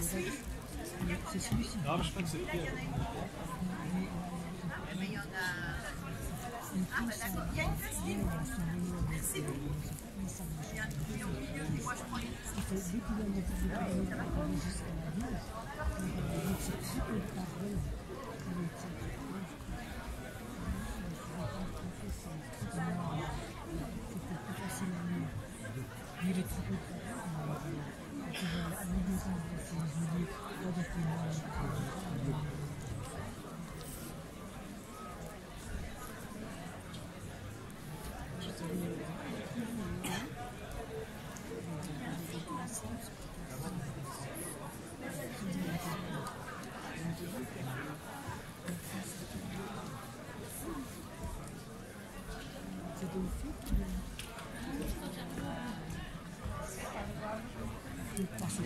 C'est celui-ci. Non, je crois que c'est. Mais il y en a. Ah, il y a une. Merci. Il y a un au milieu, mais moi je une. Il ですよね。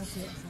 Gracias.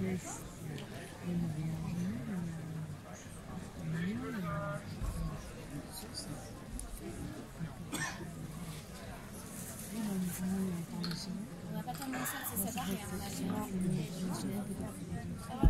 On n'a pas terminé ça, c'est ça, on a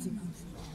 健康